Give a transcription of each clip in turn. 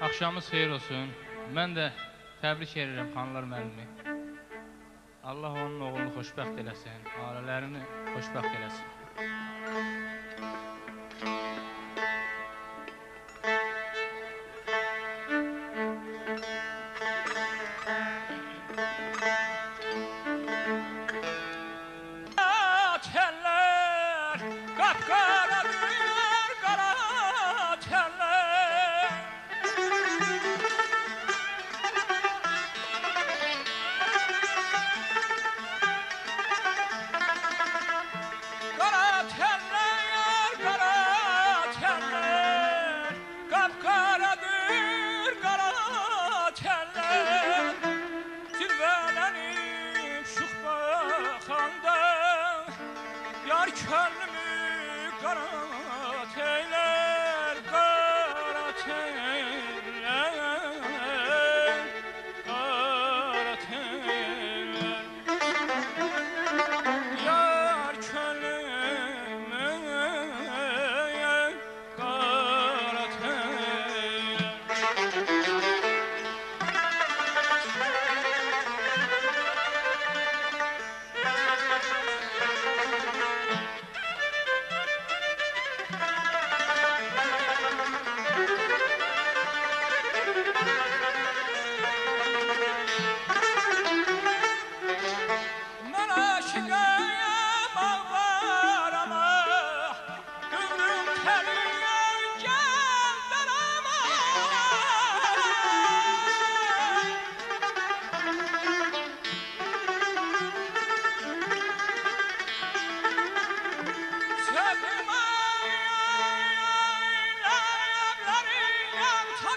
Axşamınız xeyir olsun. Mən də təbrik edirəm xanlar müəllimi. Allah onun oğlunu xoşbəxt eləsin, ailələrini xoşbəxt eləsin. Shankara.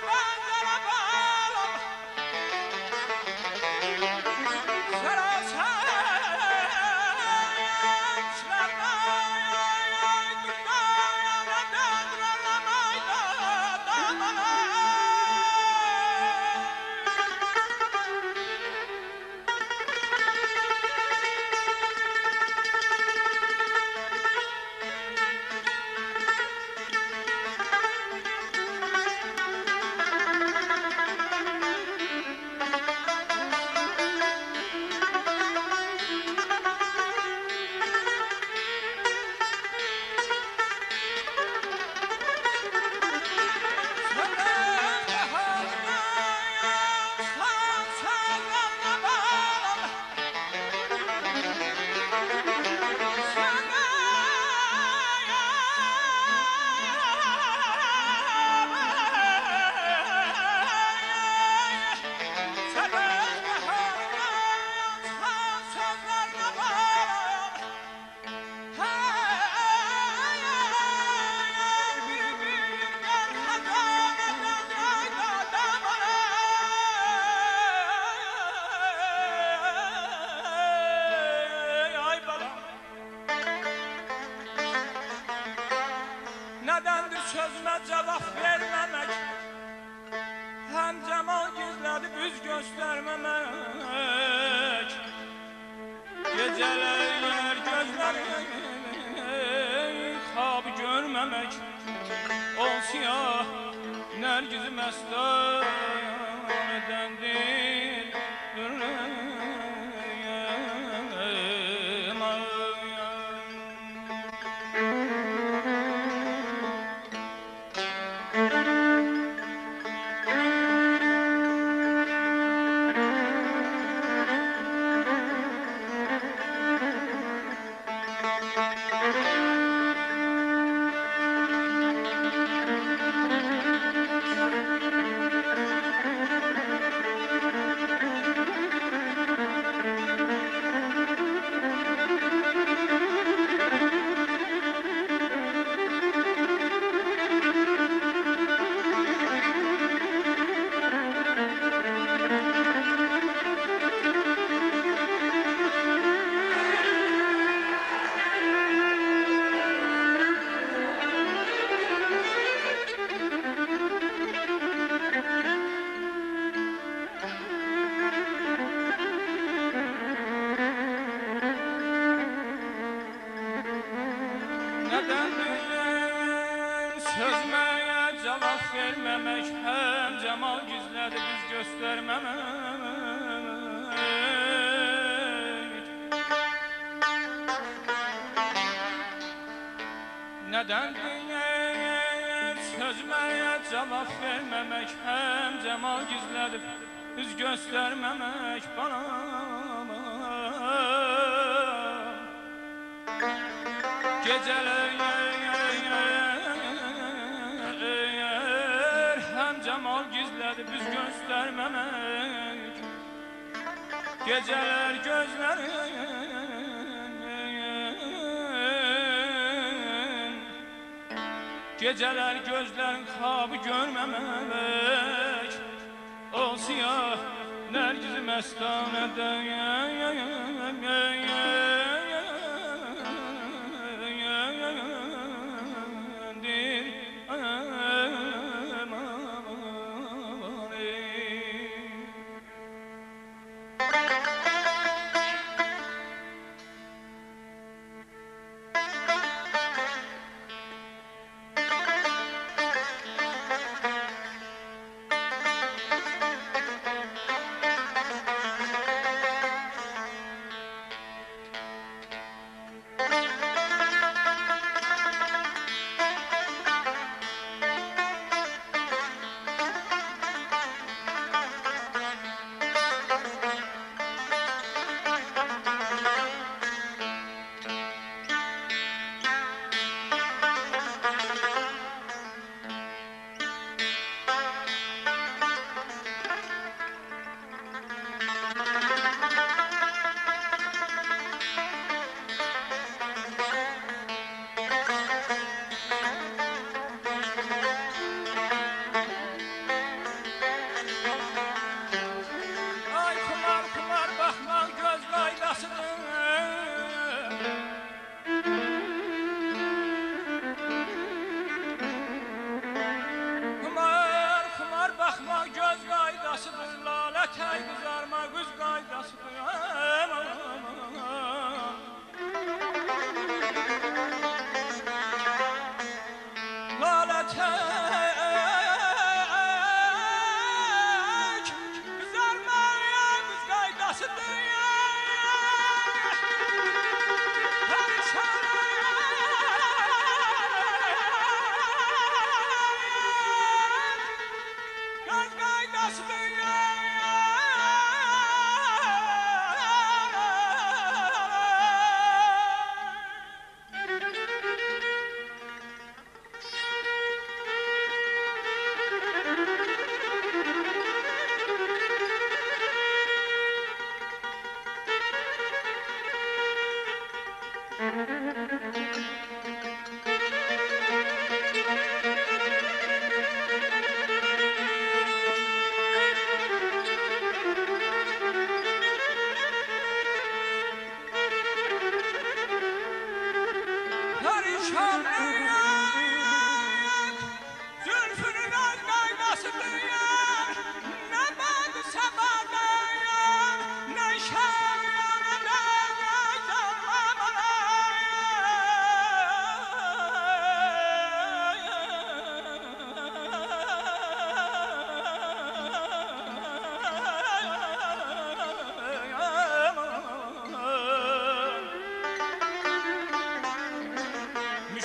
Baba. sözünə cavab verməmək Həm cəmal gizlədib üz göstərməmək Gecələr gözlərim xab görməmək Ol siyah nərgizi məstər Cevap vermemek her hem cemal gizledi biz göstermemek. Neden diye sözmeye cevap vermemek Hem cemal gizledip yüz göstermemek bana Geceler göstermemek Geceler gözlerin Geceler gözlerin kabı görmemek O siyah nergiz mestanede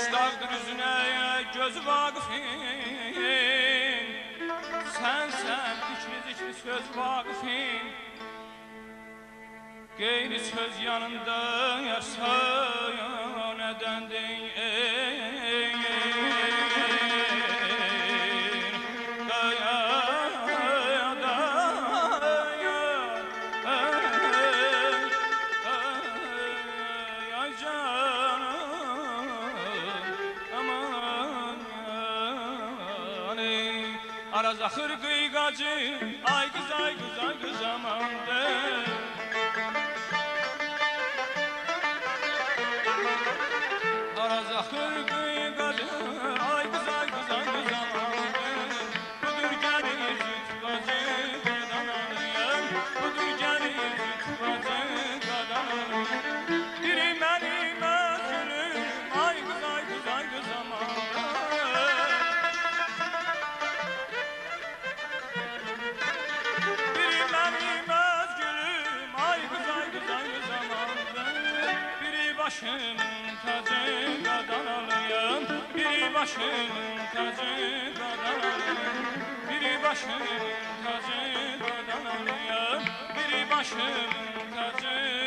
Müştaktır yüzüne gözü vakıfın Sen sen ikimiz ikimiz söz vakıfın Gayri söz yanında yaşa Araz ahır kıygacı ay kız ay kız ay Başımın tacı qadanalıyım Biri başımın tacı